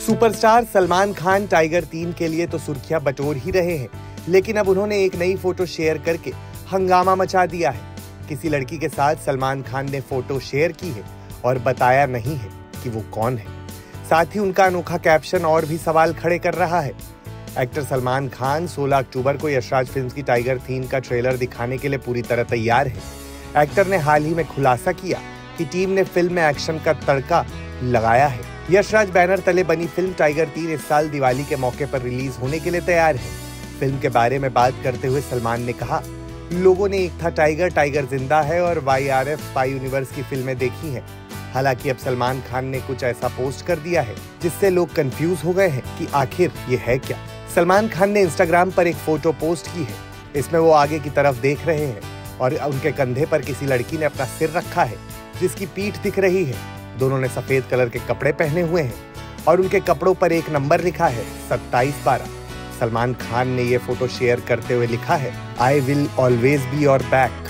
Superstar Salman Khan tiger तीन के लिए तो सुर्खियाँ बटोर ही रहे हैं, लेकिन अब उन्होंने एक नई फ़ोटो शेयर करके हंगामा मचा दिया है। किसी लड़की के साथ सलमान खान ने फ़ोटो शेयर की है और बताया नहीं है कि वो कौन है। साथ ही उनका अनोखा कैप्शन और भी सवाल खड़े कर रहा है। एक्टर सलमान खान 16 अक्टूबर को यशराज फ़िल्म की टाइगर थीम का ट्रेलर दिखाने के लिए पूरी तरह तैयार है। एक्टर ने हाल ही में खुलासा किया कि टीम ने फ़िल्म में एक्शन का तड़का लगाया है। यशराज बैनर तले बनी फ़िल्म टाइगर तीन इस साल दिवाली के मौके पर रिलीज़ होने के लिए तैयार है। फ़िल्म के बारे में बात करते हुए सलमान ने कहा, लोगों ने एक था टाइगर टाइगर ज़िंदा है और Y R F spy universe की फ़िल्में देखी हैं। हालाँकि अब सलमान खान ने कुछ ऐसा पोस्ट कर दिया है, जिससे लोग कंफ्यूज हो गए हैं कि आखिर ये है क्या? सलमान खान ने इंस्टाग्राम पर एक फ़ोटो पोस्ट की है। इसमें वो आगे की तरफ़ देख रहे हैं और उनके कंधे पर किसी लड़की ने अपना सिर रखा है, जिसकी पीठ दिख रही है। दोनों ने सफ़ेद कलर के कपड़े पहने हुए हैं और उनके कपड़ों पर एक नंबर लिखा है, सत्ताईस बारह। सलमान खान ने ये फ़ोटो शेयर करते हुए लिखा है I will always be your back